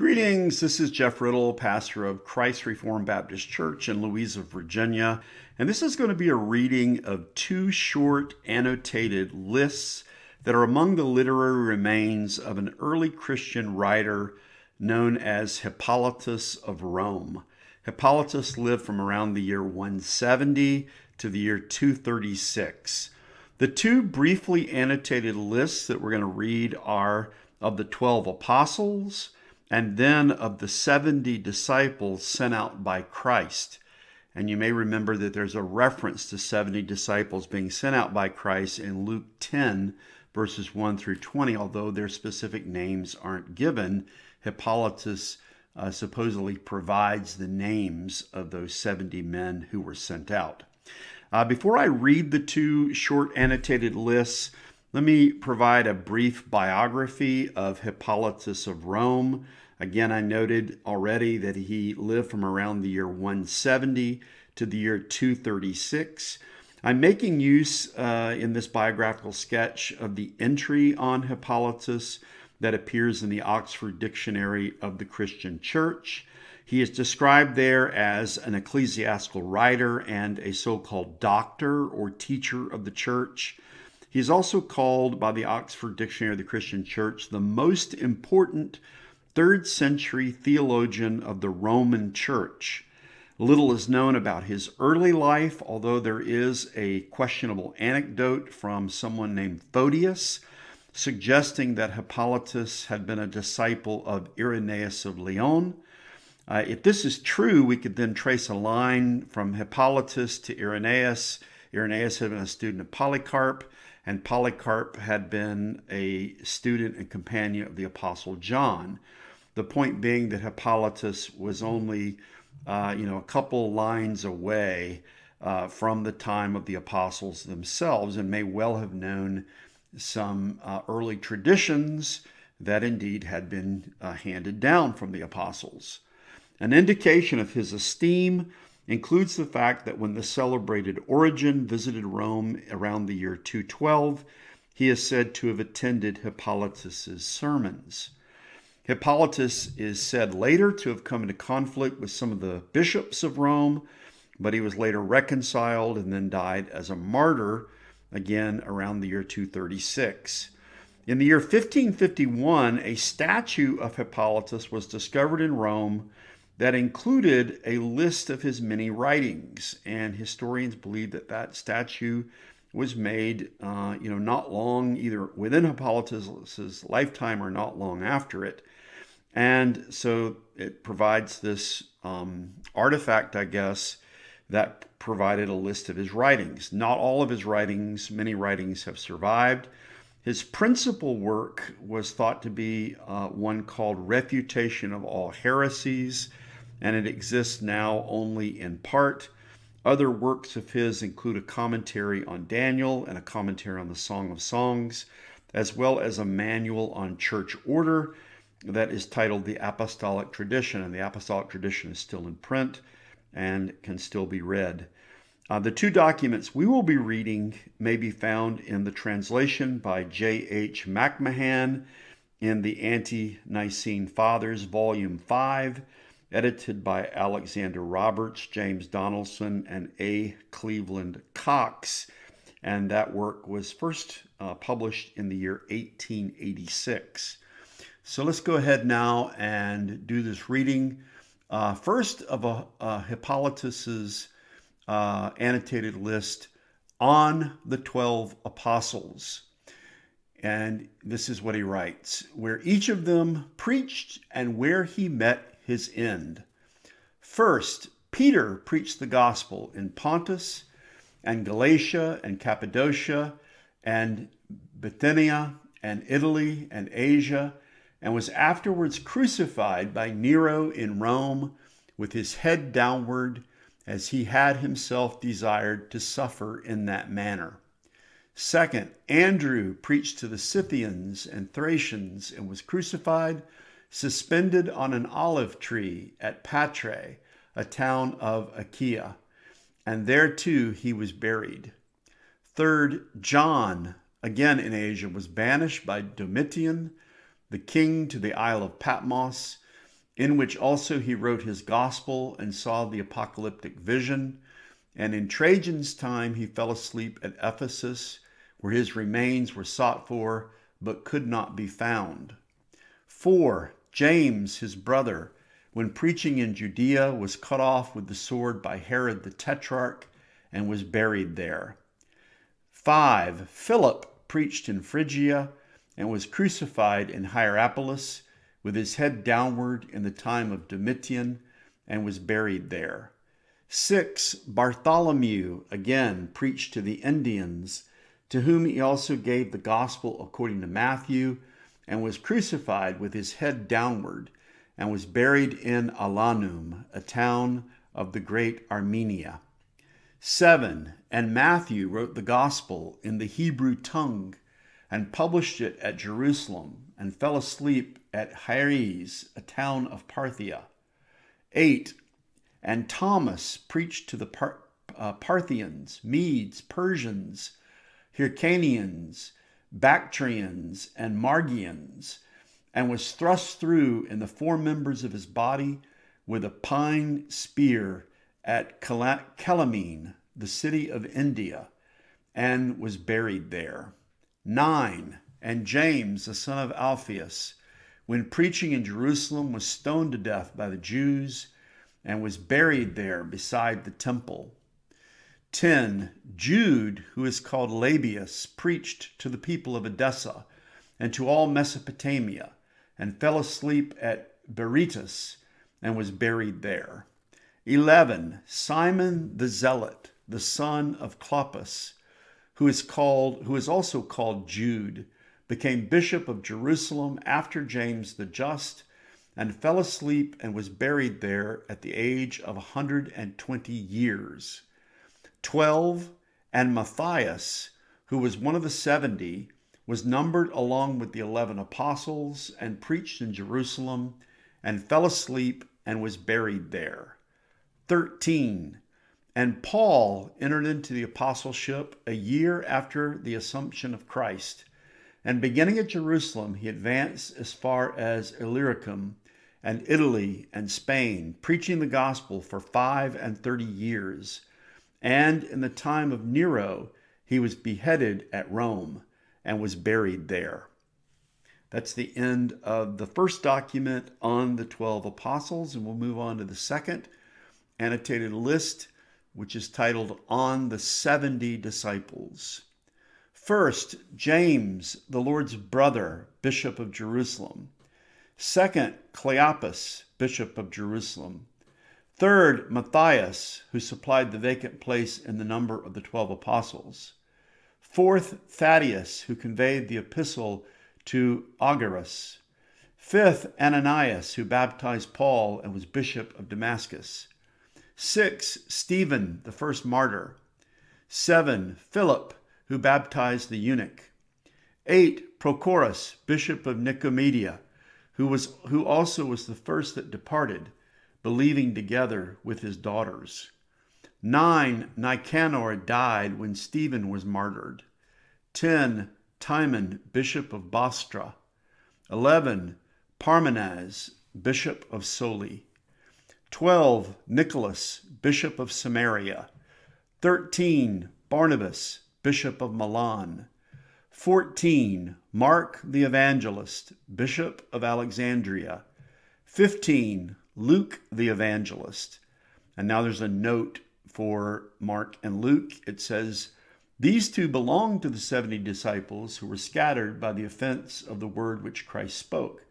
Greetings, this is Jeff Riddle, pastor of Christ Reformed Baptist Church in Louisa, Virginia, and this is going to be a reading of two short annotated lists that are among the literary remains of an early Christian writer known as Hippolytus of Rome. Hippolytus lived from around the year 170 to the year 236. The two briefly annotated lists that we're going to read are of the 12 apostles and then of the 70 disciples sent out by Christ. And you may remember that there's a reference to 70 disciples being sent out by Christ in Luke 10, verses 1 through 20, although their specific names aren't given. Hippolytus uh, supposedly provides the names of those 70 men who were sent out. Uh, before I read the two short annotated lists, let me provide a brief biography of Hippolytus of Rome. Again, I noted already that he lived from around the year 170 to the year 236. I'm making use uh, in this biographical sketch of the entry on Hippolytus that appears in the Oxford Dictionary of the Christian Church. He is described there as an ecclesiastical writer and a so called doctor or teacher of the church. He is also called by the Oxford Dictionary of the Christian Church the most important third century theologian of the Roman Church. Little is known about his early life, although there is a questionable anecdote from someone named Photius suggesting that Hippolytus had been a disciple of Irenaeus of Lyon. Uh, if this is true, we could then trace a line from Hippolytus to Irenaeus. Irenaeus had been a student of Polycarp, and Polycarp had been a student and companion of the Apostle John. The point being that Hippolytus was only, uh, you know, a couple lines away uh, from the time of the apostles themselves, and may well have known some uh, early traditions that indeed had been uh, handed down from the apostles. An indication of his esteem includes the fact that when the celebrated Origen visited Rome around the year 212, he is said to have attended Hippolytus's sermons. Hippolytus is said later to have come into conflict with some of the bishops of Rome, but he was later reconciled and then died as a martyr again around the year 236. In the year 1551, a statue of Hippolytus was discovered in Rome that included a list of his many writings, and historians believe that that statue was made, uh, you know, not long either within Hippolytus's lifetime or not long after it, and so it provides this um, artifact, I guess, that provided a list of his writings. Not all of his writings, many writings have survived. His principal work was thought to be uh, one called Refutation of All Heresies, and it exists now only in part. Other works of his include a commentary on Daniel and a commentary on the Song of Songs, as well as a manual on church order that is titled The Apostolic Tradition, and the Apostolic Tradition is still in print and can still be read. Uh, the two documents we will be reading may be found in the translation by J.H. MacMahon in the Ante Nicene Fathers, Volume 5, edited by Alexander Roberts, James Donaldson, and A. Cleveland Coxe. And that work was first uh, published in the year 1886. So let's go ahead now and do this reading uh, first of a, uh, Hippolytus's uh, annotated list on the 12 apostles. And this is what he writes where each of them preached and where he met his end. First, Peter preached the gospel in Pontus and Galatia and Cappadocia and Bithynia and Italy and Asia and was afterwards crucified by Nero in Rome with his head downward, as he had himself desired to suffer in that manner. Second, Andrew preached to the Scythians and Thracians and was crucified, suspended on an olive tree at Patrae, a town of Achaia, and there too he was buried. Third, John, again in Asia, was banished by Domitian the king to the Isle of Patmos, in which also he wrote his gospel and saw the apocalyptic vision. And in Trajan's time he fell asleep at Ephesus, where his remains were sought for, but could not be found. 4. James, his brother, when preaching in Judea, was cut off with the sword by Herod the Tetrarch and was buried there. 5. Philip preached in Phrygia and was crucified in Hierapolis with his head downward in the time of Domitian and was buried there. 6. Bartholomew again preached to the Indians, to whom he also gave the gospel according to Matthew, and was crucified with his head downward and was buried in Alanum, a town of the great Armenia. 7. And Matthew wrote the gospel in the Hebrew tongue and published it at Jerusalem and fell asleep at Hieres, a town of Parthia. 8. And Thomas preached to the Par- uh, Parthians, Medes, Persians, Hyrcanians, Bactrians, and Margians and was thrust through in the four members of his body with a pine spear at Calamene, the city of India, and was buried there. 9. And James, the son of Alphaeus, when preaching in Jerusalem, was stoned to death by the Jews and was buried there beside the temple. 10. Jude, who is called Lebbaeus, preached to the people of Edessa and to all Mesopotamia and fell asleep at Berytus and was buried there. 11. Simon the Zealot, the son of Clopas, who is called who is also called Jude, became bishop of Jerusalem after James the Just and fell asleep and was buried there at the age of a 120 years. 12. And Matthias, who was one of the 70, was numbered along with the eleven apostles and preached in Jerusalem and fell asleep and was buried there. 13. And Paul entered into the apostleship a year after the assumption of Christ. And beginning at Jerusalem, he advanced as far as Illyricum and Italy and Spain, preaching the gospel for five and thirty years. And in the time of Nero, he was beheaded at Rome and was buried there. That's the end of the first document on the 12 apostles, and we'll move on to the second annotated list, which is titled On the 70 Disciples. First, James, the Lord's brother, Bishop of Jerusalem. Second, Cleopas, Bishop of Jerusalem. Third, Matthias, who supplied the vacant place in the number of the 12 apostles. Fourth, Thaddeus, who conveyed the epistle to Augarus. Fifth, Ananias, who baptized Paul and was bishop of Damascus. Six, Stephen, the first martyr. Seven, Philip, who baptized the eunuch. Eight, Prochorus, bishop of Nicomedia, who, was, who also was the first that departed, believing together with his daughters. 9. Nicanor died when Stephen was martyred. 10. Timon, bishop of Bostra. 11. Parmenas, bishop of Soli. 12. Nicholas, bishop of Samaria. 13. Barnabas, bishop of Milan. 14. Mark the evangelist, bishop of Alexandria. 15. Luke the evangelist. And now there's a note for Mark and Luke, it says, These two belong to the 70 disciples who were scattered by the offense of the word which Christ spoke.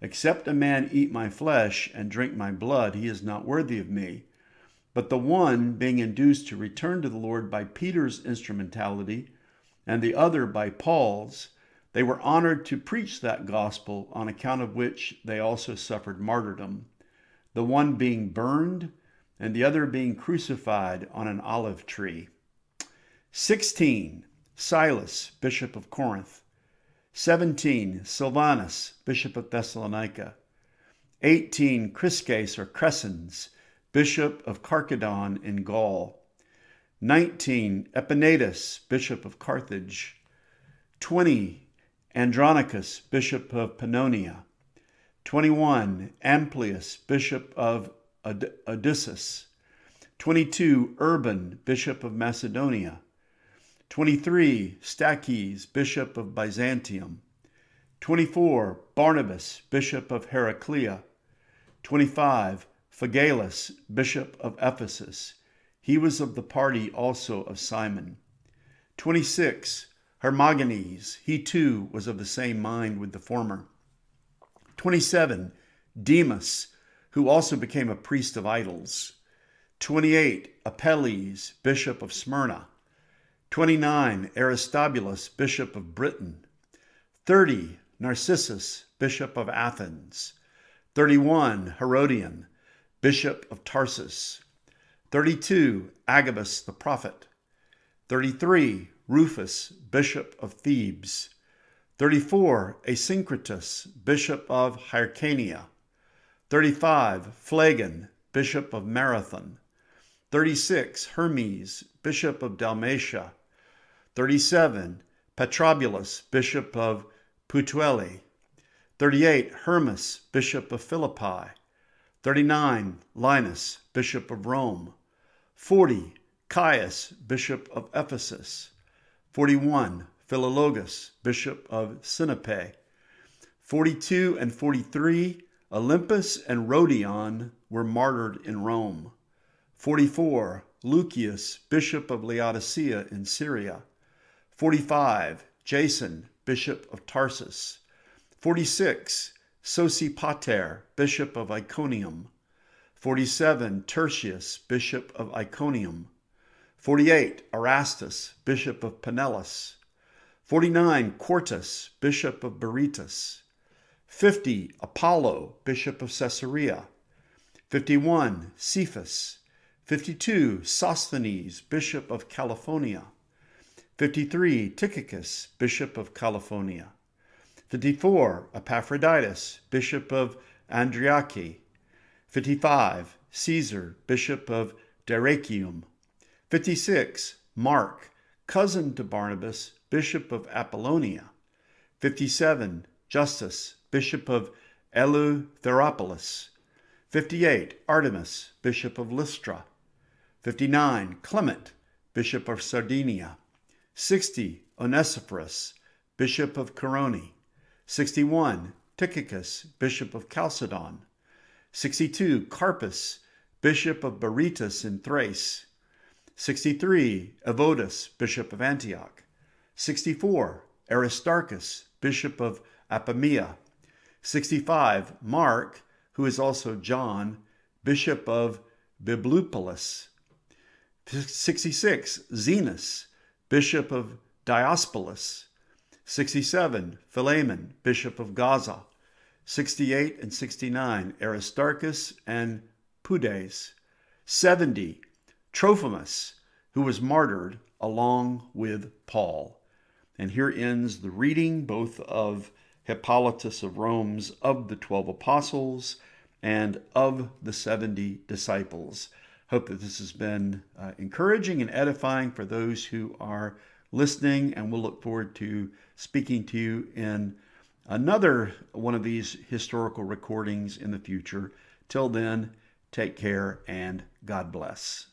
Except a man eat my flesh and drink my blood, he is not worthy of me. But the one, being induced to return to the Lord by Peter's instrumentality, and the other by Paul's, they were honored to preach that gospel, on account of which they also suffered martyrdom, the one being burned and the other being crucified on an olive tree. 16. Silas, Bishop of Corinth. 17. Silvanus, Bishop of Thessalonica. 18. Crisces or Crescens, Bishop of Carchedon in Gaul. 19. Epaenetus, Bishop of Carthage. 20. Andronicus, Bishop of Pannonia. 21. Amplius, bishop of Odysseus. 22. Urban, bishop of Macedonia. 23. Stachys, bishop of Byzantium. 24. Barnabas, bishop of Heraclea. 25. Phygellus, bishop of Ephesus. He was of the party also of Simon. 26. Hermogenes, he too was of the same mind with the former. 27. Demas, who also became a priest of idols. 28. Apelles, bishop of Smyrna. 29. Aristobulus, bishop of Britain. 30. Narcissus, bishop of Athens. 31. Herodion, bishop of Tarsus. 32. Agabus the prophet. 33. Rufus, bishop of Thebes. 34. Asyncritus, bishop of Hyrcania. 35. Phlegon, bishop of Marathon. 36. Hermes, bishop of Dalmatia. 37. Patrobulus, bishop of Puteoli. 38. Hermas, bishop of Philippi. 39. Linus, bishop of Rome. 40. Caius, bishop of Ephesus. 41. Philologus, bishop of Sinope. 42 and 43. Olympus and Rhodion were martyred in Rome. 44. Lucius, bishop of Laodicea in Syria. 45. Jason, bishop of Tarsus. 46. Sosipater, bishop of Iconium. 47. Tertius, bishop of Iconium. 48. Erastus, bishop of Panellas. 49. Quartus, bishop of Berytus. 50. Apollo, bishop of Caesarea. 51. Cephas. 52. Sosthenes, bishop of Colophonia. 53. Tychicus, bishop of Colophonia. 54. Epaphroditus, bishop of Andriace. 55. Caesar, bishop of Dyrrachium. 56. Mark, cousin to Barnabas, bishop of Apollonia. 57. Justus, bishop of Eleutheropolis. 58. Artemas, bishop of Lystra. 59. Clement, bishop of Sardinia. 60. Onesiphorus, bishop of Corone. 61. Tychicus, bishop of Chalcedon. 62. Carpus, bishop of Berytus in Thrace. 63. Evodius, bishop of Antioch. 64. Aristarchus, bishop of Apamea. 65. Mark, who is also John, bishop of Biblopolis. 66. Zenos, bishop of Diospolis. 67. Philemon, bishop of Gaza. 68 and 69. Aristarchus and Pudens. 70. Trophimus, who was martyred along with Paul. And here ends the reading both of Hippolytus of Rome's Of the Twelve Apostles and of the 70 disciples. Hope that this has been uh, encouraging and edifying for those who are listening, and we'll look forward to speaking to you in another one of these historical recordings in the future. Till then, take care and God bless.